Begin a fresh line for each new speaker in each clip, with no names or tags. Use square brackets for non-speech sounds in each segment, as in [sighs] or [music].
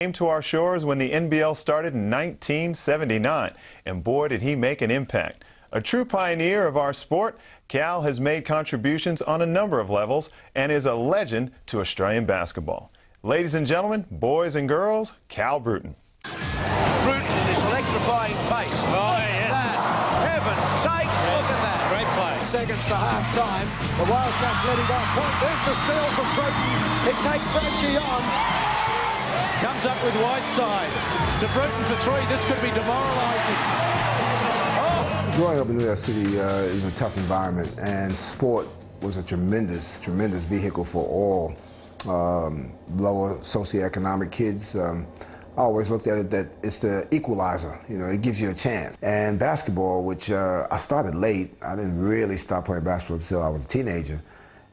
came to our shores when the NBL started in 1979, and boy, did he make an impact. A true pioneer of our sport, Cal has made contributions on a number of levels and is a legend to Australian basketball. Ladies and gentlemen, boys and girls, Cal Bruton.
Bruton in this electrifying pace.
Oh, yes.
That. Heaven's sakes, look at that.
Great play.
Seconds to half time. The Wildcats letting go point. There's the steal from Bruton. It takes Bradtke on.
Comes up with Whiteside. To Bruton for three. This could be demoralising.
Oh. Growing up in New York City uh, is a tough environment, and sport was a tremendous, tremendous vehicle for all um, lower socioeconomic kids. Um, I always looked at it that it's the equalizer. You know, it gives you a chance. And basketball, which uh, I started late, I didn't really start playing basketball until I was a teenager.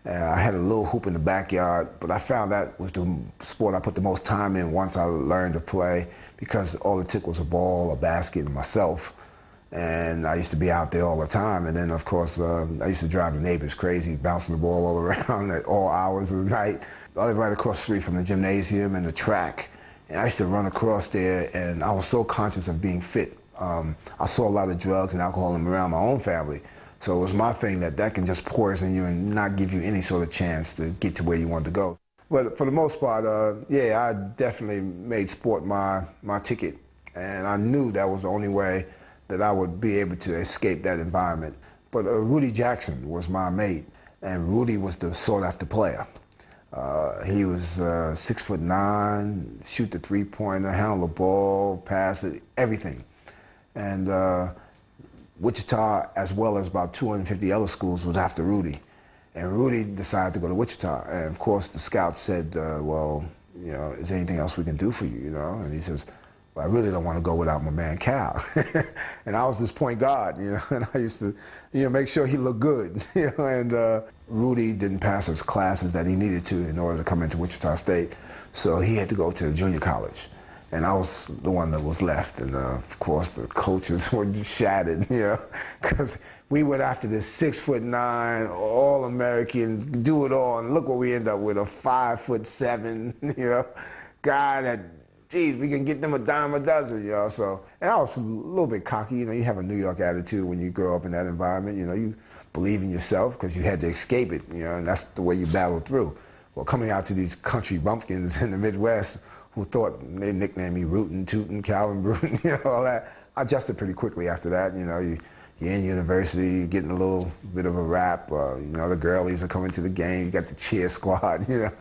Uh, I had a little hoop in the backyard, but I found that was the sport I put the most time in once I learned to play because all it took was a ball, a basket, and myself. And I used to be out there all the time. And then, of course, uh, I used to drive the neighbors crazy, bouncing the ball all [laughs] around at all hours of the night. I lived right across the street from the gymnasium and the track. And I used to run across there, and I was so conscious of being fit. Um, I saw a lot of drugs and alcohol around my own family. So it was my thing that that can just poison you and not give you any sort of chance to get to where you want to go. But for the most part, uh, yeah, I definitely made sport my, my ticket. And I knew that was the only way that I would be able to escape that environment. But uh, Rudy Jackson was my mate, and Rudy was the sought-after player. Uh, he was uh, six foot nine, shoot the three-pointer, handle the ball, pass it, everything. And uh, Wichita, as well as about 250 other schools, was after Rudy. And Rudy decided to go to Wichita. And of course, the scouts said, uh, well, you know, is there anything else we can do for you, you know? And he says, well, I really don't want to go without my man Cal. [laughs] and I was this point guard, you know, [laughs] and I used to, you know, make sure he looked good, [laughs] you know, and uh, Rudy didn't pass his classes that he needed to in order to come into Wichita State. So he had to go to junior college and I was the one that was left. And uh, of course, the coaches [laughs] were shattered, you know, because we went after this six foot nine, all American, do it all, and look what we end up with a five foot seven, [laughs] you know, guy that. Geez, we can get them a dime a dozen, you know. So, and I was a little bit cocky, you know. You have a New York attitude when you grow up in that environment, you know. You believe in yourself because you had to escape it, you know, and that's the way you battle through. Well, coming out to these country bumpkins [laughs] in the Midwest who thought they nicknamed me Rootin', Tootin', Calvin Bruton, [laughs] you know, all that. I adjusted pretty quickly after that. You know, you, you're in university, you're getting a little bit of a rap. Uh, you know, the girlies are coming to the game. You got the cheer squad. [laughs] You know,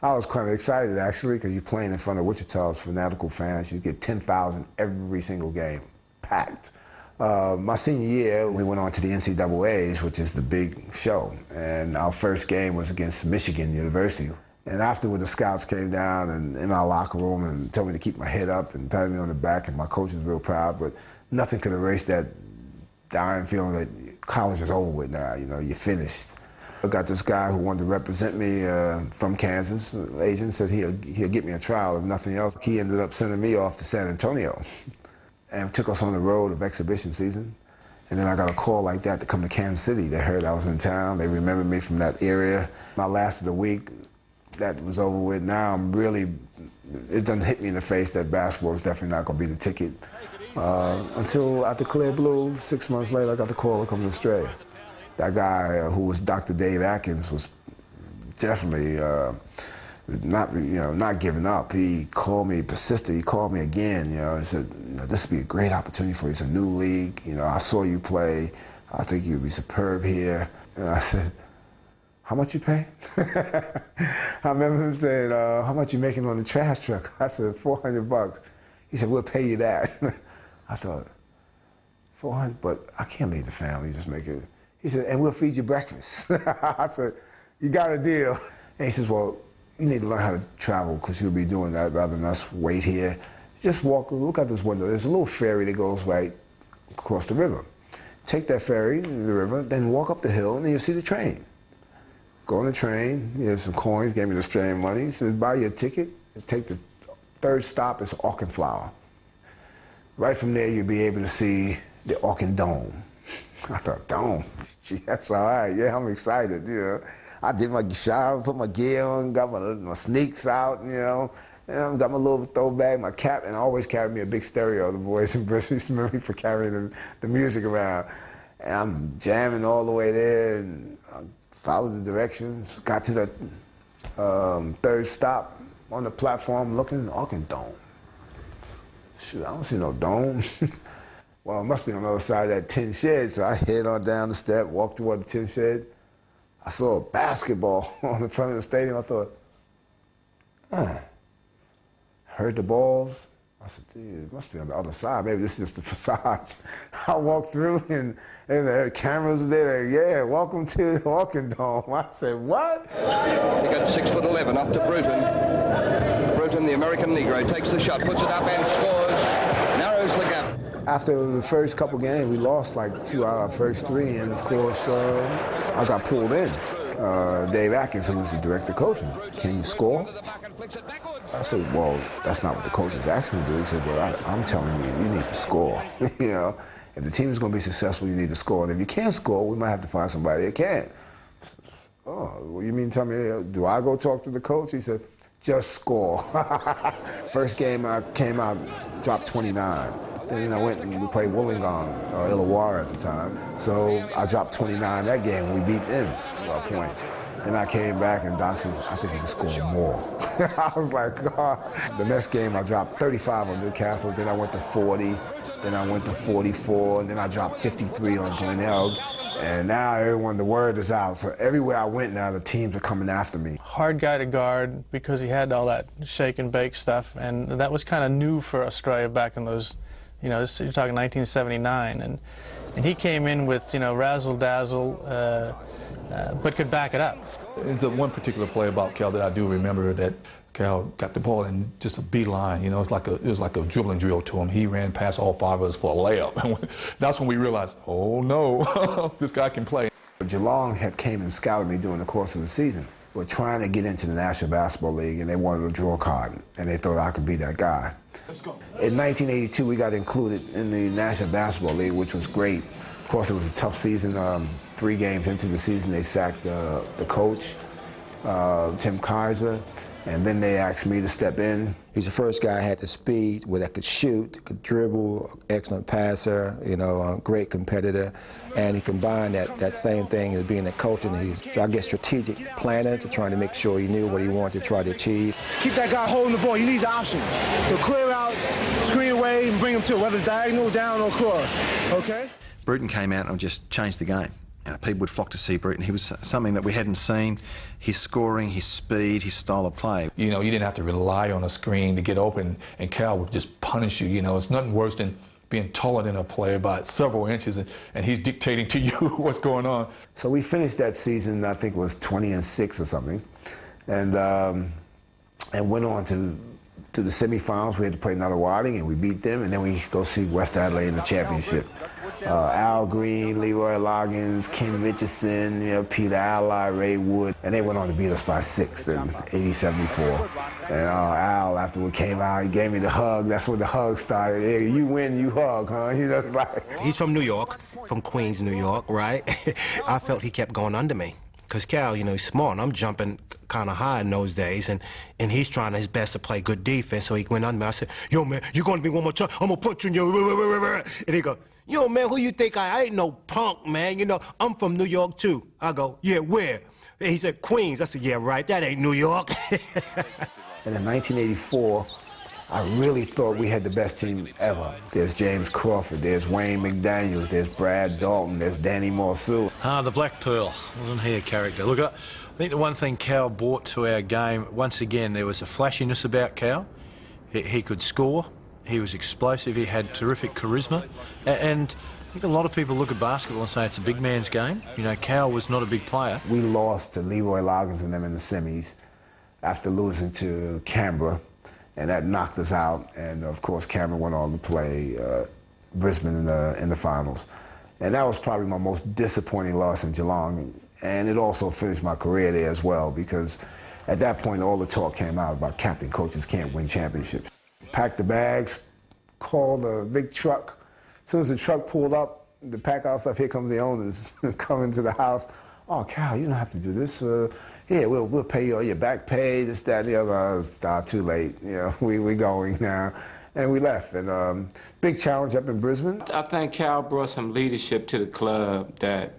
I was kind of excited actually because you're playing in front of Wichita's fanatical fans. You get 10,000 every single game, packed. Uh, my senior year, we went on to the NCAA's, which is the big show, and our first game was against Michigan University. And afterward, the scouts came down and in our locker room and told me to keep my head up and patted me on the back, and my coach was real proud. But nothing could erase that dying feeling that college is over with now. You know, you're finished. I got this guy who wanted to represent me uh, from Kansas. The agent said he'll, he'll get me a trial, if nothing else. He ended up sending me off to San Antonio [laughs] and took us on the road of exhibition season. And then I got a call like that to come to Kansas City. They heard I was in town. They remembered me from that area. I lasted a week that was over with. Now I'm really, it doesn't hit me in the face that basketball is definitely not going to be the ticket. Uh, until after Clear Blue, six months later, I got the call to come to Australia. That guy uh, who was Dr. Dave Atkins was definitely uh, not, you know, not giving up. He called me, persisted. He called me again. You know, he said, "This would be a great opportunity for you. It's a new league. You know, I saw you play. I think you'd be superb here." And I said, how much you pay? [laughs] I remember him saying, uh, how much you making on the trash truck? [laughs] I said, 400 bucks. He said, we'll pay you that. [laughs] I thought, 400, but I can't leave the family, just make it. He said, and we'll feed you breakfast. I said, you got a deal. And he says, well, you need to learn how to travel because you'll be doing that rather than us wait here. Just walk, look out this window. There's a little ferry that goes right across the river. Take that ferry, the river, then walk up the hill, and then you'll see the train. Go on the train. He had some coins, gave me the Australian money. He said, buy your ticket take the third stop is Auchenflower. Right from there, you'll be able to see the Auckland Dome. [laughs] I thought, Dome? Gee, that's all right. Yeah, I'm excited, you know. I did my shower, put my gear on, got my, my sneaks out, you know, And got my little throwback, my cap, and I always carried me a big stereo. The boys in Bristol used to remember me for carrying the, the music around. And I'm jamming all the way there and followed the directions. Got to the um, third stop on the platform looking, Arkin Dome. Shoot, I don't see no dome. [laughs] well, it must be on the other side of that tin shed. So I head on down the step, walked toward the tin shed. I saw a basketball [laughs] on the front of the stadium. I thought, huh. Heard the balls. I said, dude, it must be on the other side. Maybe this is just the [laughs] facade. I walked through and, and the cameras there. Like, yeah, welcome to the Arkin Dome. I said, what?
He got six foot eleven up to Bruton. Bruton, the American Negro, takes the shot, puts it up and scores. Narrows the gap.
After the first couple games, we lost like two out of our first three, and of course, uh, I got pulled in. Uh, Dave Atkins, who was the director coaching, can you score? I said, well, that's not what the coach is asking me to do. He said, well, I, am telling you, you need to score. [laughs] you know, if the team is going to be successful, you need to score. And if you can't score, we might have to find somebody that can. Oh, well, you mean tell me, do I go talk to the coach? He said, just score. [laughs] First game I came out, dropped 29. Then I went and we played Wollongong, uh, Illawarra at the time. So I dropped 29 that game. We beat them by a point. Then I came back and Doc I think he can score more. [laughs] I was like, God. The next game I dropped 35 on Newcastle. Then I went to 40. Then I went to 44. And then I dropped 53 on Glenelg. And now everyone, the word is out. So everywhere I went now, the teams are coming after me.
Hard guy to guard because he had all that shake and bake stuff. And that was kind of new for Australia back in those, you know, you're talking 1979. And, and he came in with, you know, razzle dazzle. Uh, uh, but could back it up.
It's a one particular play about Cal that I do remember that Cal got the ball in just a beeline. You know, it's like a it was like a dribbling drill to him. He ran past all five of us for a layup. [laughs] That's when we realized, oh no, [laughs] this guy can play.
Geelong had came and scouted me during the course of the season. We're trying to get into the National Basketball League, and they wanted a draw card, and they thought I could be that guy. In 1982, we got included in the National Basketball League, which was great. Of course, it was a tough season. Um, three games into the season, they sacked uh, the coach, uh, Tim Kaiser, and then they asked me to step in.
He's the first guy I had the speed where that could shoot, could dribble, excellent passer, you know, a great competitor, and he combined that, that same thing as being a coach, and he's, I guess, strategic planner to trying to make sure he knew what he wanted to try to achieve.
Keep that guy holding the ball. He needs option. So clear out, screen away, and bring him to whether it's diagonal, down, or cross. Okay?
Bruton came out and just changed the game you know, people would flock to see Bruton. He was something that we hadn't seen. His scoring, his speed, his style of play.
You know, you didn't have to rely on a screen to get open, and Cal would just punish you. You know, it's nothing worse than being taller than a player by several inches, and, and he's dictating to [laughs] you what's going on.
So we finished that season, I think it was 20 and 6 or something, and, um, and went on to to the semifinals. We had to play Nunawading, and we beat them, and then we go see West Adelaide in the championship uh, Al Green, Leroy Loggins, Ken Richardson, you know, Peter Allied, Ray Wood, and they went on to beat us by six in 80-74. And uh, Al, after we came out, he gave me the hug. That's when the hug started. Hey, you win, you hug, huh? [laughs] You know, like.
He's from New York, from Queens, New York, right? [laughs] I felt he kept going under me. Because Cal, you know, he's small, and I'm jumping kind of high in those days, and, and he's trying his best to play good defense, so he went under me. I said, yo, man, you're going to be one more time. I'm going to punch you in your... And he go, Yo, man, who you think I, I ain't no punk, man. You know, I'm from New York, too. I go, yeah, where? And he said, Queens. I said, yeah, right, that ain't New York. [laughs]
and in 1984, I really thought we had the best team ever. There's James Crawford, there's Wayne McDaniels, there's Brad Dalton, there's Danny Morseu.
Ah, the Black Pearl. Wasn't he a character? Look, I think the one thing Cal brought to our game, once again, there was a flashiness about Cal. He, he could score. He was explosive. He had terrific charisma. And I think a lot of people look at basketball and say it's a big man's game. You know, Cal was not a big player.
We lost to Leroy Loggins and them in the semis after losing to Canberra, and that knocked us out. And of course, Canberra went on to play uh, Brisbane in the, in the finals. And that was probably my most disappointing loss in Geelong. And it also finished my career there as well because at that point, all the talk came out about captain coaches can't win championships packed the bags, called a big truck. As soon as the truck pulled up, the pack out stuff, here comes the owners [laughs] coming to the house. oh, Cal, you don't have to do this. Uh, yeah, we'll, we'll pay you all your back pay, this, that, and the other. Too late. You know, [laughs] we, we're going now. And we left. And um, big challenge up in Brisbane.
I think Cal brought some leadership to the club that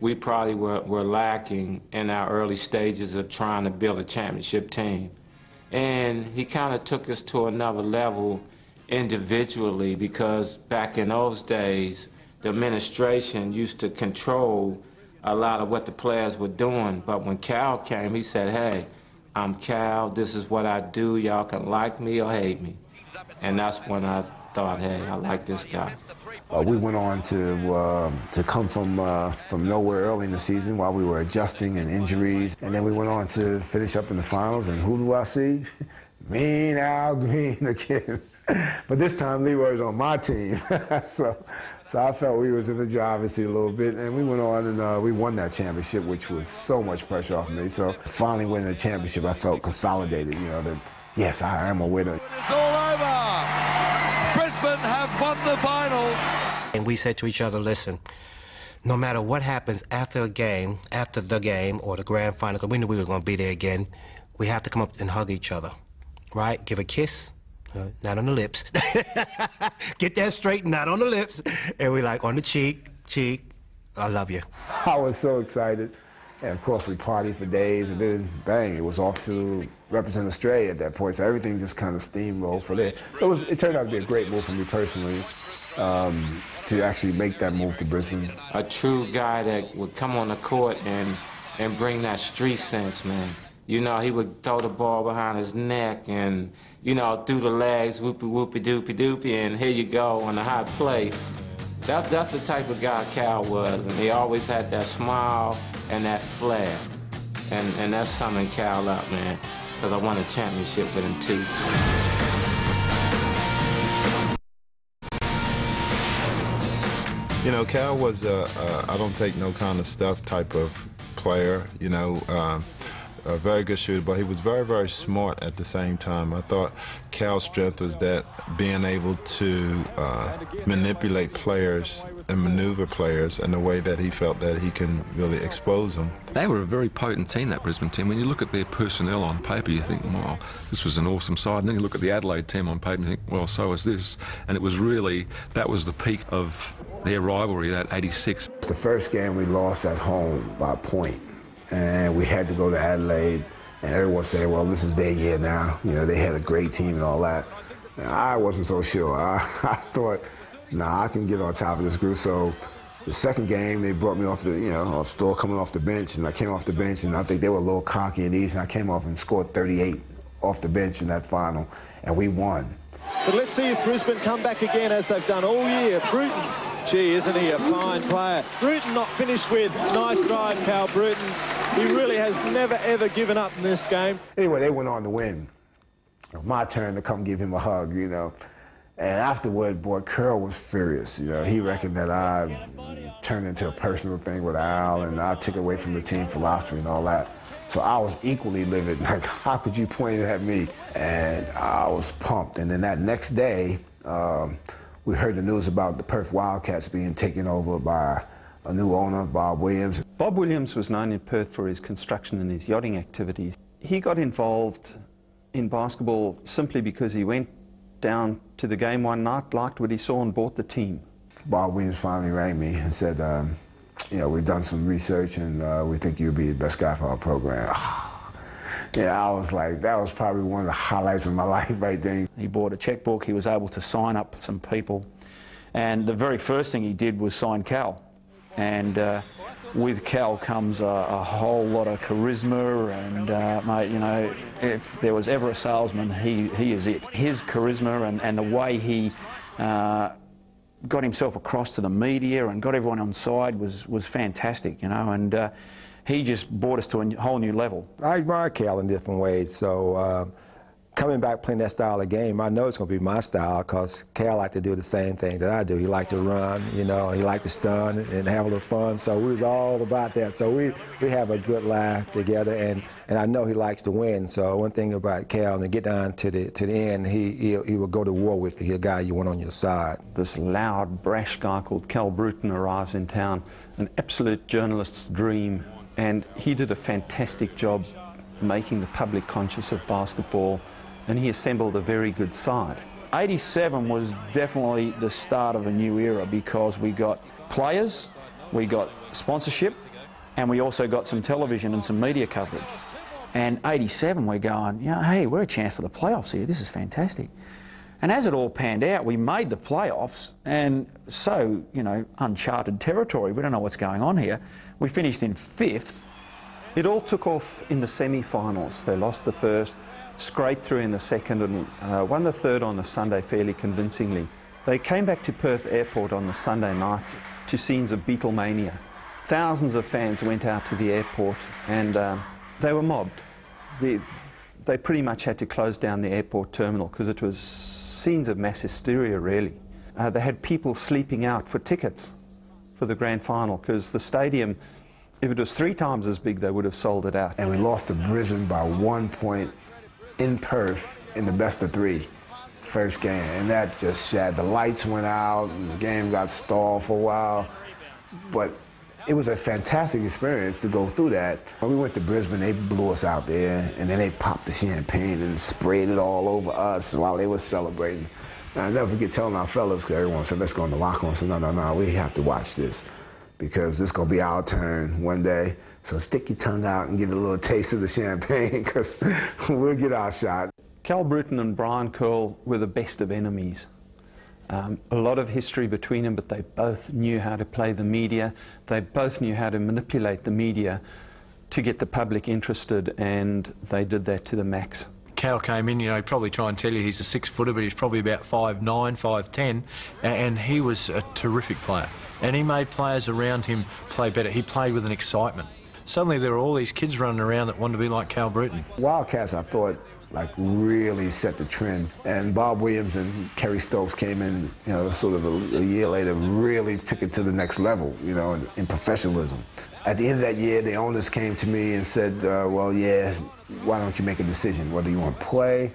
we probably were, were lacking in our early stages of trying to build a championship team. And he kind of took us to another level individually because back in those days, the administration used to control a lot of what the players were doing. But when Cal came, he said, hey, I'm Cal, this is what I do, y'all can like me or hate me. And that's when I thought, hey, I like this guy.
Uh, we went on to uh, to come from uh, from nowhere early in the season while we were adjusting and injuries, and then we went on to finish up in the finals. And who do I see? [laughs] Mean Al Green again. [laughs] but this time Leroy was on my team, [laughs] so so I felt we was in the driver's seat a little bit, and we went on and uh, we won that championship, which was so much pressure off me. So finally winning the championship, I felt consolidated. You know that yes, I am a winner.
It's all over. Brisbane have won the final.
And we said to each other, listen, no matter what happens after a game, after the game or the grand final, because we knew we were going to be there again, we have to come up and hug each other, right? Give a kiss, uh, not on the lips. [laughs] Get that straight, not on the lips. And we like on the cheek, cheek, I love you.
I was so excited. And of course, we partied for days, and then bang, it was off to represent Australia at that point. So everything just kind of steamrolled for there. So it, was, it turned out to be a great move for me personally um, to actually make that move to Brisbane.
A true guy that would come on the court and, and bring that street sense, man. You know, he would throw the ball behind his neck and, you know, through the legs, whoopie whoopie doopie doopie, and here you go on the high play. That, that's the type of guy Cal was, and he always had that smile and that flair. And, and that's summing Cal up, man, because I won a championship with him, too.
You know, Cal was a, a I don't take no kind of stuff type of player, you know. Um, a very good shooter, but he was very, very smart at the same time. I thought Cal's strength was that being able to uh, manipulate players and maneuver players in a way that he felt that he can really expose them.
They were a very potent team, that Brisbane team. When you look at their personnel on paper, you think, wow, this was an awesome side. And then you look at the Adelaide team on paper and you think, well, so is this. And it was really, that was the peak of their rivalry, that 86.
The first game we lost at home by a point and we had to go to Adelaide. And everyone said, well, this is their year now. You know, they had a great team and all that. And I wasn't so sure. [laughs] I, I thought, nah, I can get on top of this group. So the second game, they brought me off the, you know, I was still coming off the bench, and I came off the bench, and I think they were a little cocky and easy, and I came off and scored 38 off the bench in that final, and we won.
But let's see if Brisbane come back again as they've done all year. Bruton Gee, isn't he a fine player? Bruton not finished with. Nice drive, Cal Bruton. He really has never, ever given up in this game.
Anyway, they went on to win. My turn to come give him a hug, you know. And afterward, boy, Kerle was furious. You know, he reckoned that I turned into a personal thing with Al, and I took away from the team philosophy and all that. So I was equally livid. [laughs] Like, how could you point it at me? And I was pumped. And then that next day, um, we heard the news about the Perth Wildcats being taken over by a new owner, Bob Williams.
Bob Williams was known in Perth for his construction and his yachting activities. He got involved in basketball simply because he went down to the game one night, liked what he saw, and bought the team.
Bob Williams finally rang me and said, um, you know, we've done some research and uh, we think you'll be the best guy for our program. [sighs] [sighs] [sighs] Yeah, I was like, that was probably one of the highlights of my [laughs] life right then.
He bought a checkbook, he was able to sign up some people, and the very first thing he did was sign Cal. And uh, with Cal comes a, a, whole lot of charisma, and uh, mate, you know, if there was ever a salesman, he, he is it. His charisma and, and the way he uh, got himself across to the media and got everyone on side was, was fantastic, you know, and uh, he just brought us to a whole new level.
I admire Cal in different ways. So uh, coming back playing that style of game, I know it's going to be my style because Cal liked to do the same thing that I do. He liked to run, you know, he liked to stun and have a little fun. So we was all about that. So we, we have a good laugh together, and, and I know he likes to win. So one thing about Cal, and to get down to the to the end, he he, he will go to war with you. He's a guy you want on your side.
This loud, brash guy called Cal Bruton arrives in town, an absolute journalist's dream And he did a fantastic job making the public conscious of basketball, and he assembled a very good side.
87 was definitely the start of a new era because we got players, we got sponsorship, and we also got some television and some media coverage. And 87, we're going, you know, hey, we're a chance for the playoffs here. This is fantastic. And as it all panned out, we made the playoffs, and so, you know, uncharted territory. We don't know what's going on here. We finished in fifth.
It all took off in the semi-finals. They lost the first, scraped through in the second, and uh, won the third on the Sunday fairly convincingly. They came back to Perth Airport on the Sunday night to scenes of Beatlemania. Thousands of fans went out to the airport, and um, they were mobbed. The, they pretty much had to close down the airport terminal because it was scenes of mass hysteria, really. Uh, they had people sleeping out for tickets for the grand final because the stadium, if it was three times as big, they would have sold it out.
And we lost to Brisbane by one point in Perth in the best of three first game. And that just shattered. The lights went out and the game got stalled for a while. But it was a fantastic experience to go through that. When we went to Brisbane, they blew us out there, and then they popped the champagne and sprayed it all over us while they were celebrating. I never forget telling our fellas, because everyone said, let's go in the locker room. I said, no, no, no, we have to watch this because is going to be our turn one day. So stick your tongue out and get a little taste of the champagne [laughs] because we'll get our shot.
Cal Bruton and Brian Kerle were the best of enemies. Um, a lot of history between them, but they both knew how to play the media. They both knew how to manipulate the media to get the public interested, and they did that to the max.
Cal came in, you know, he'd probably try and tell you he's a six footer, but he's probably about 5'9, 5'10, and he was a terrific player. And he made players around him play better. He played with an excitement. Suddenly there were all these kids running around that wanted to be like Cal Bruton.
Wildcats, I thought, like really set the trend. And Bob Williams and Kerry Stokes came in, you know, sort of a, a year later, really took it to the next level, you know, in, in, professionalism. At the end of that year, the owners came to me and said, uh, well, yeah, why don't you make a decision whether you want to play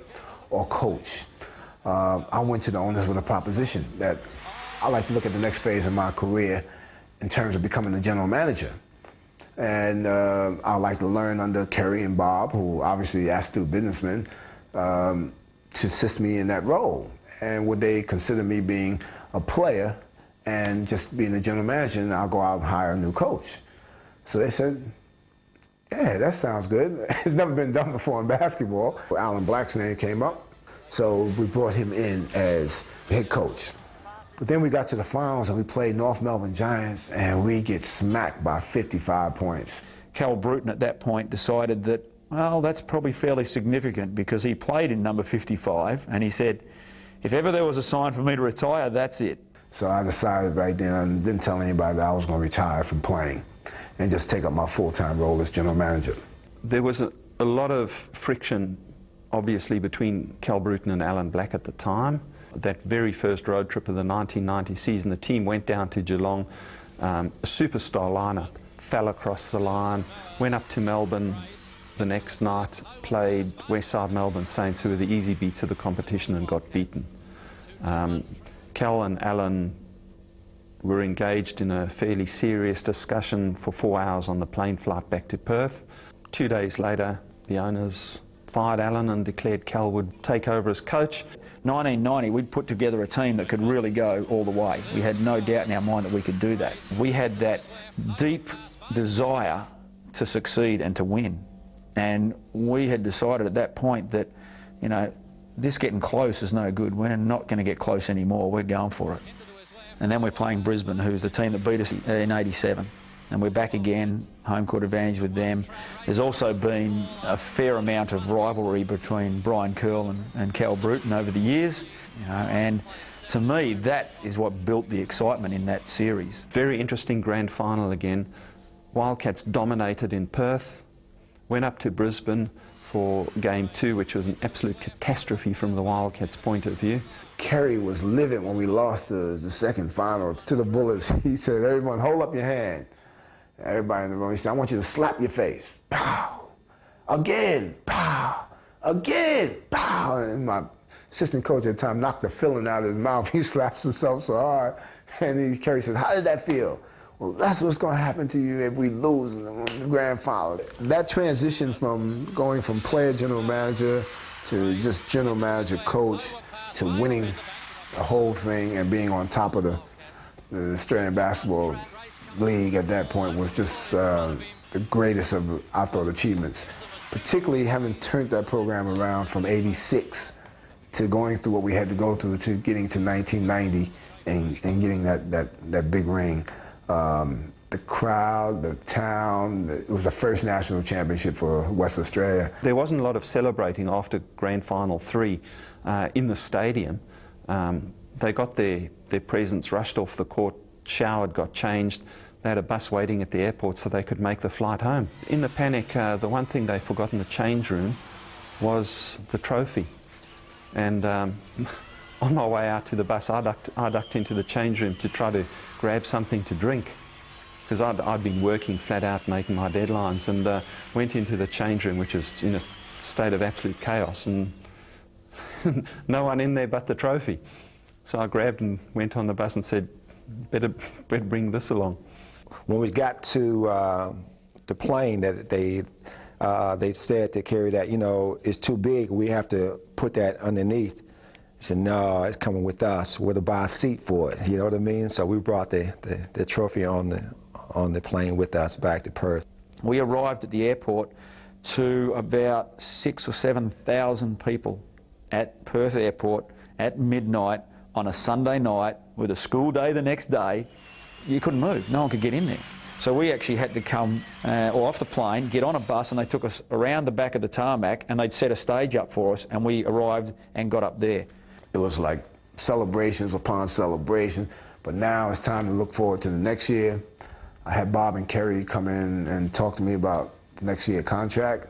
or coach? Uh, I went to the owners with a proposition that I like to look at the next phase of my career in terms of becoming a general manager. And uh, I like to learn under Kerry and Bob, who obviously are astute businessmen, um, to assist me in that role. And would they consider me being a player and just being a general manager, and I'll go out and hire a new coach? So they said, yeah, that sounds good. [laughs] it's never been done before in basketball. Alan Black's name came up, so we brought him in as head coach. But then we got to the finals and we played North Melbourne Giants and we get smacked by 55 points.
Cal Bruton at that point decided that, well, that's probably fairly significant because he played in number 55 and he said, if ever there was a sign for me to retire, that's it.
So I decided right then, I didn't tell anybody that I was going to retire from playing and just take up my full-time role as general manager.
There was a, a lot of friction, obviously, between Cal Bruton and Alan Black at the time that very first road trip of the 1990 season, the team went down to Geelong, um, a superstar lineup, fell across the line, went up to Melbourne the next night, played Westside Melbourne Saints, who were the easy beats of the competition, and got beaten. Um, Cal and Alan were engaged in a fairly serious discussion for four hours on the plane flight back to Perth. Two days later, the owners fired Alan and declared Cal would take over as coach.
1990, we'd put together a team that could really go all the way. We had no doubt in our mind that we could do that. We had that deep desire to succeed and to win. And we had decided at that point that, you know, this getting close is no good. We're not going to get close anymore. We're going for it. And then we're playing Brisbane, who's the team that beat us in 87 and we're back again, home court advantage with them. There's also been a fair amount of rivalry between Brian Kerle and, and Cal Bruton over the years, you know, and to me, that is what built the excitement in that series.
Very interesting grand final again. Wildcats dominated in Perth, went up to Brisbane for game two, which was an absolute catastrophe from the Wildcats' point of view.
Kerry was livid when we lost the, the second final to the Bullets. [laughs] He said, everyone, hold up your hand. Everybody in the room, he said, I want you to slap your face. Pow. Again. Pow. Again. Pow. And my assistant coach at the time knocked the filling out of his mouth. [laughs] He slaps himself so hard. And he, Kerry says, how did that feel? well, that's what's going to happen to you if we lose in the grand final. That transition from going from player general manager to just general manager coach to winning the whole thing and being on top of the, the Australian Basketball League at that point was just uh, the greatest of, I thought, achievements. Particularly having turned that program around from 86 to going through what we had to go through to getting to 1990 and, and getting that, that, that big ring. Um, the crowd, the town. It was the first national championship for West Australia.
There wasn't a lot of celebrating after Grand Final 3 uh, in the stadium. Um, they got their, their presents, rushed off the court, showered, got changed. They had a bus waiting at the airport so they could make the flight home. In the panic, uh, the one thing they forgot in the change room was the trophy. And um, [laughs] on my way out to the bus, I ducked, I ducked into the change room to try to grab something to drink because I'd, I'd been working flat out making my deadlines and uh, went into the change room, which was in a state of absolute chaos, and [laughs] no one in there but the trophy. So I grabbed and went on the bus and said, better, better bring this along.
When we got to uh, the plane that they uh, they said to carry that, you know, it's too big. We have to put that underneath. I said, no, it's coming with us. We're to buy a seat for it. You know what I mean? So we brought the, the, the trophy on the, on the plane with us back to Perth.
We arrived at the airport to about six or 7,000 people at Perth Airport at midnight on a Sunday night with a school day the next day. You couldn't move. No one could get in there. So we actually had to come uh, or off the plane, get on a bus, and they took us around the back of the tarmac, and they'd set a stage up for us, and we arrived and got up there.
It was like celebrations upon celebration, but now it's time to look forward to the next year. I had Bob and Kerry come in and talk to me about next year contract.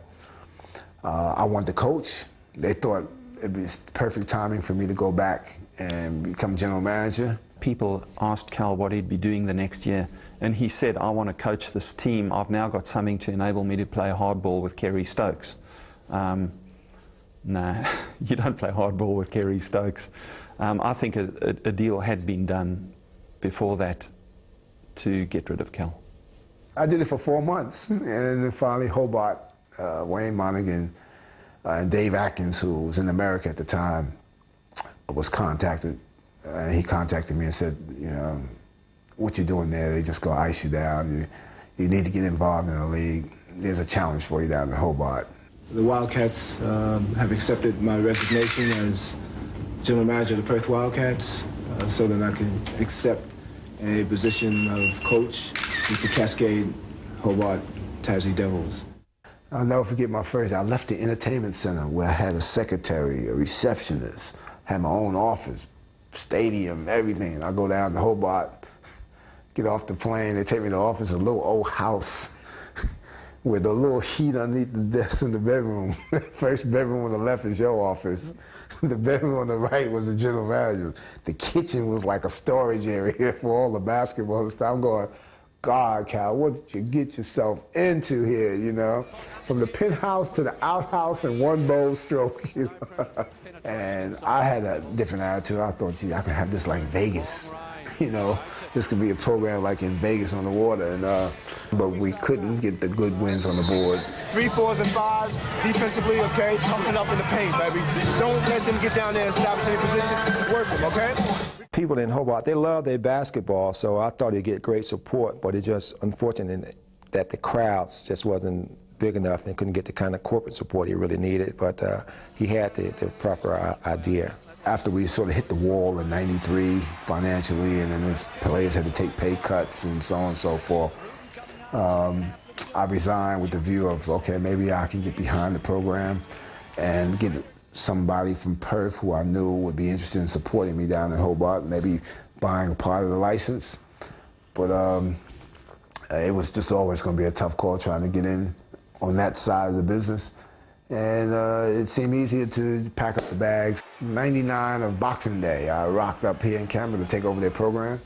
Uh, I wanted to coach. They thought it'd be perfect timing for me to go back and become general manager.
People asked Cal what he'd be doing the next year, and he said, I want to coach this team. I've now got something to enable me to play hardball with Kerry Stokes. Um, no, [laughs] you don't play hardball with Kerry Stokes. Um, I think a, a, a, deal had been done before that to get rid of Cal.
I did it for four months, and then finally Hobart, uh, Wayne Monaghan, uh, and Dave Atkins, who was in America at the time, was contacted. Uh, he contacted me and said, you know, what you're doing there, they just gonna ice you down. You, you need to get involved in the league. There's a challenge for you down in Hobart. The Wildcats um, have accepted my resignation as general manager of the Perth Wildcats uh, so that I can accept a position of coach with the Cascade Hobart Tassie Devils. I'll never forget my first. I left the entertainment center where I had a secretary, a receptionist, had my own office, stadium, everything. I go down to Hobart, get off the plane. They take me to the office, a little old house [laughs] with a little heat underneath the desk in the bedroom. [laughs] First bedroom on the left is your office. [laughs] the bedroom on the right was the general manager's. The kitchen was like a storage area [laughs] for all the basketball stuff. I'm going, God, Cal, what did you get yourself into here, you know? From the penthouse to the outhouse in one bold stroke, [laughs] you know? and I had a different attitude. I thought, gee, I could have this like Vegas, you know? This could be a program like in Vegas on the water, and uh, but we couldn't get the good wins on the boards.
Three fours and fives defensively, okay? Toughen up in the paint, baby. Don't let them get down there and establish any position. Work them, okay?
People in Hobart, they love their basketball, so I thought he'd get great support, but it's just unfortunate that the crowds just wasn't big enough and couldn't get the kind of corporate support he really needed, but uh, he had the, the proper idea
after we sort of hit the wall in 93 financially and then the players had to take pay cuts and so on and so forth, um, I resigned with the view of, okay, maybe I can get behind the program and get somebody from Perth who I knew would be interested in supporting me down in Hobart, maybe buying a part of the license. But um, it was just always going to be a tough call trying to get in on that side of the business. And uh, it seemed easier to pack up the bags 99 of Boxing Day, I rocked up here in Canberra to take over their program.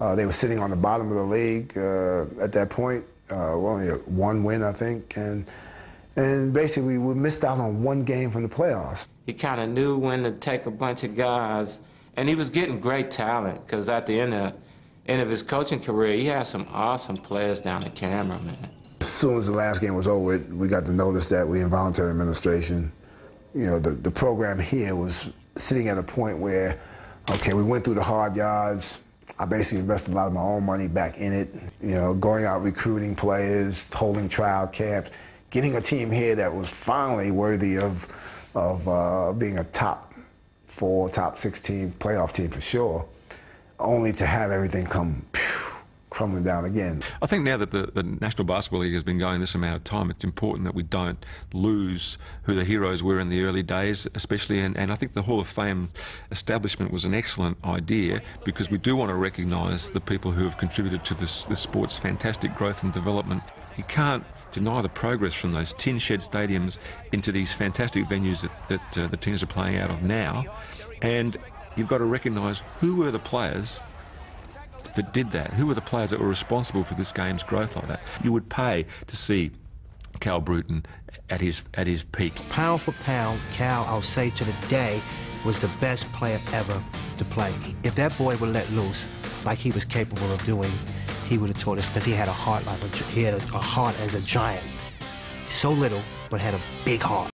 Uh, they were sitting on the bottom of the league uh, at that point, uh, only one win, I think, and and basically we missed out on one game from the playoffs.
He kind of knew when to take a bunch of guys, and he was getting great talent because at the end of end of his coaching career, he had some awesome players down the Canberra, man.
As soon as the last game was over, we got the notice that we involuntary administration. You know, the, the program here was sitting at a point where, okay, we went through the hard yards. I basically invested a lot of my own money back in it, you know, going out recruiting players, holding trial camps, getting a team here that was finally worthy of, of uh, being a top four, top 16 playoff team for sure, only to have everything come crumbling down again.
I think now that the, the, National Basketball League has been going this amount of time, it's important that we don't lose who the heroes were in the early days, especially. And, and I think the Hall of Fame establishment was an excellent idea because we do want to recognise the people who have contributed to this, this sport's fantastic growth and development. You can't deny the progress from those tin shed stadiums into these fantastic venues that, that uh, the teams are playing out of now. And you've got to recognise who were the players that did that? Who were the players that were responsible for this game's growth like that? You would pay to see Cal Bruton at his at his peak.
Pound for pound, Cal, I'll say to the day, was the best player ever to play. If that boy would let loose, like he was capable of doing, he would have taught us because he had a heart like a, he had a, a heart as a giant. So little, but had a big heart.